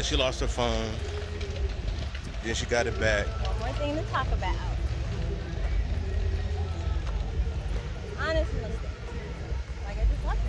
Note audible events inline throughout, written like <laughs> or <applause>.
Yeah, she lost her phone. Then she got it back. One more thing to talk about. Honest mistake. Like I just left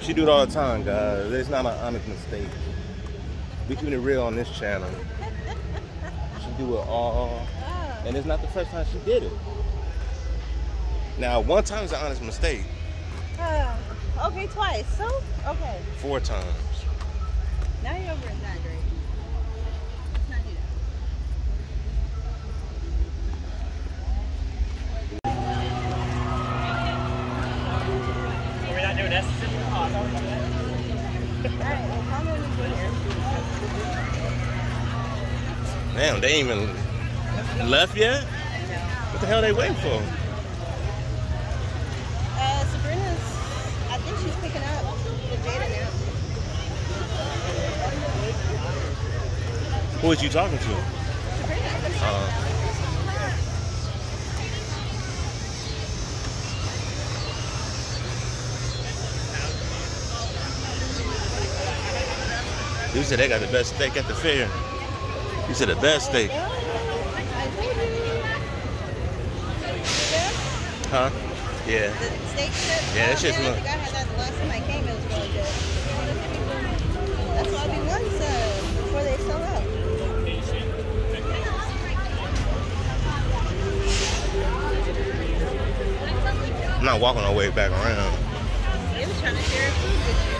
it. She do it all the time, guys. It's not an honest mistake. We keeping it real on this channel. She do it all, Oh. and it's not the first time she did it. Now, one time is an honest mistake. Ah, okay, twice. So, okay. Four times. Now you're over exaggerating. Let's not do that. We're not doing this. Alright, well, how many we here? Damn, they ain't even left yet? What the hell they waiting for? Uh, Sabrina's, I think she's picking up with Jada now. Who was you talking to? Uh, you said they got the best steak at the fair. You said the best steak. I told you. Huh? Yeah. The steak. Yeah, that shit's I look- think I had that the last time I came. It was really good. That's why some before they sell out. I'm not walking our way back around. He was trying to share food with you.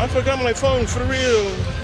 <laughs> I forgot my phone for real.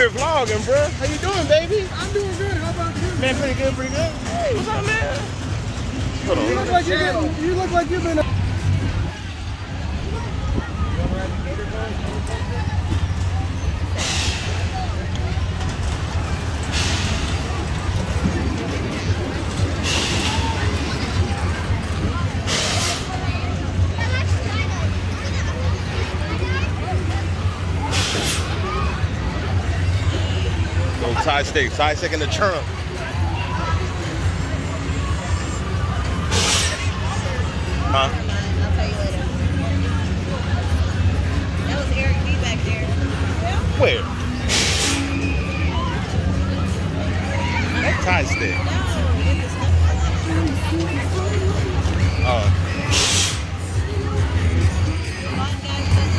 Here vlogging, bro. How you doing, baby? I'm doing good. How about you? Man, pretty good, pretty good. Hey, what's up, man? Hold You look like you've been. You look like you've been. Side stick, side stick in the trunk. Huh? I'll tell you later. That was Eric B back there. Where? That tie stick. No, get the stuff Oh. One guy said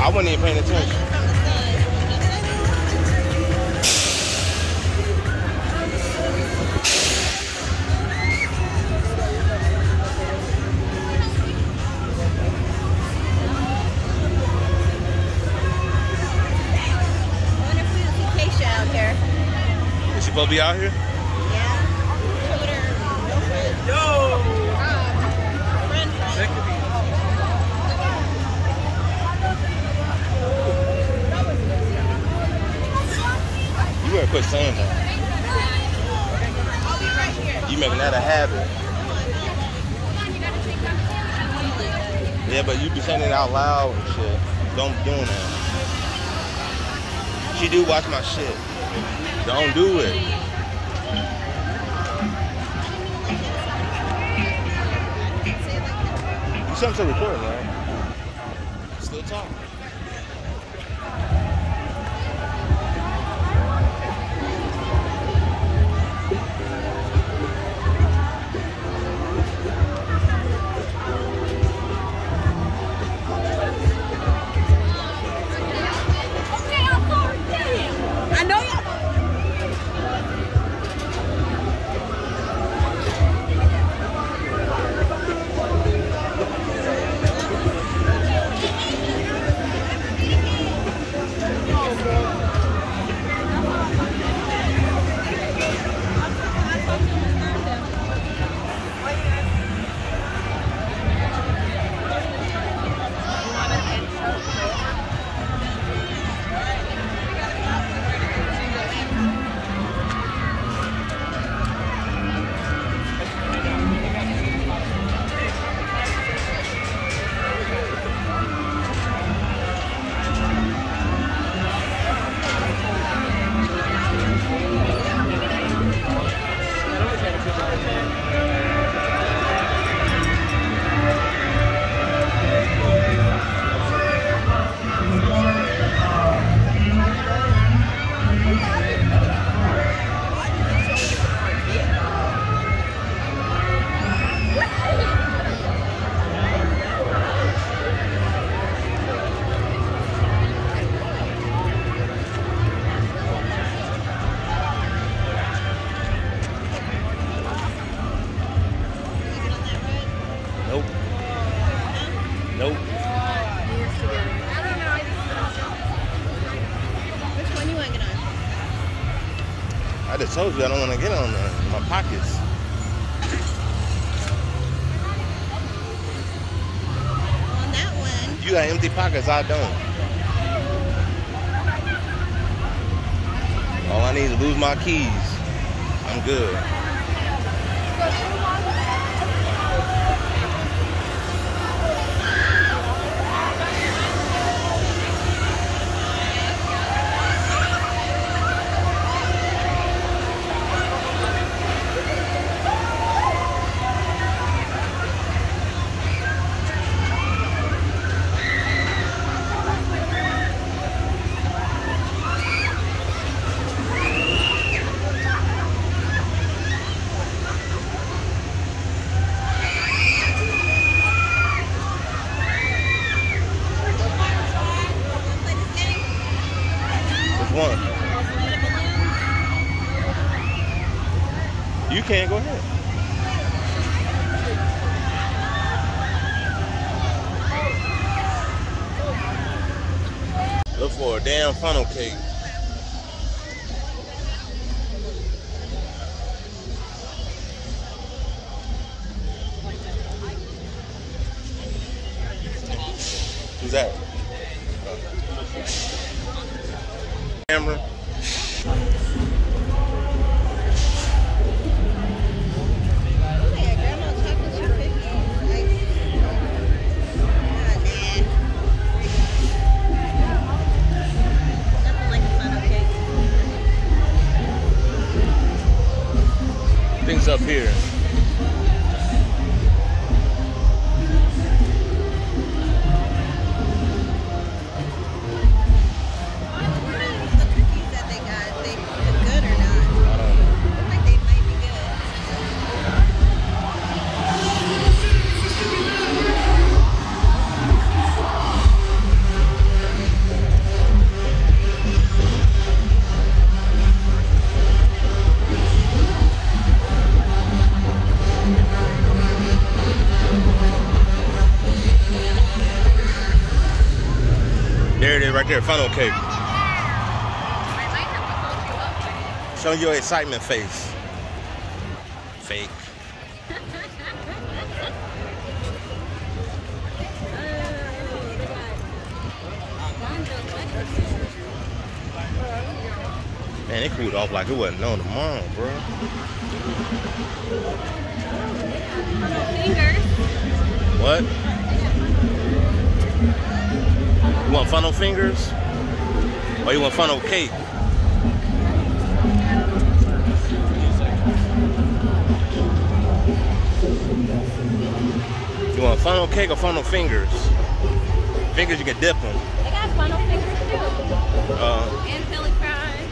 I wasn't even paying attention. Supposed to be out here? You better quit saying that. You making that a habit. Yeah, but you be saying it out loud and shit. Don't be doing that. She do watch my shit. Don't do it. You still still recording, right? Still talking. Just told you I don't want to get on there. My pockets. On that one. You got empty pockets. I don't. All I need is lose my keys. I'm good. Damn funnel cake. Who's that? Camera. There it is right there, funnel cake. Show your excitement face. Fake. Man, it cooled off like it wasn't no tomorrow, bro. Fingers. What? You want funnel fingers? Or you want funnel cake? You want funnel cake or funnel fingers? Fingers you can dip them. They got funnel fingers too. Uh, And Philly fries.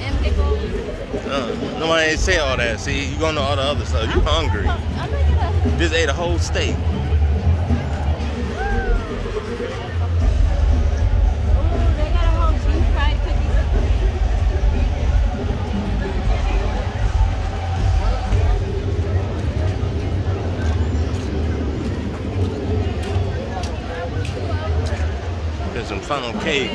And pickles. uh, nobody ain't say all that. See, you gonna know all the other stuff. You hungry? I'm gonna get a Just ate a whole steak. There's some funnel cake.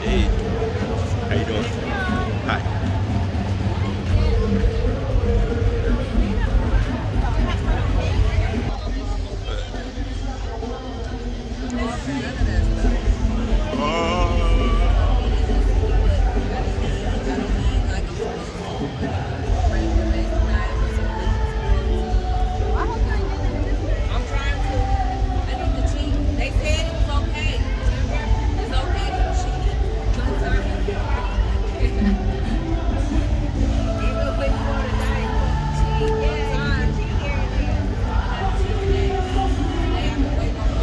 Hey, how you doing? Hi.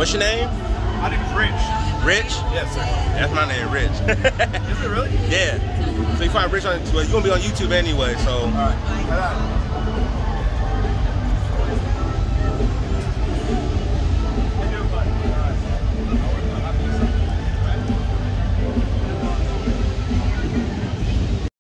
What's your name? My name is Rich. Rich? Yes, sir. That's my name, Rich. Is it really? <laughs> yeah. So you find Rich on, well, you're gonna be on YouTube anyway, so All right.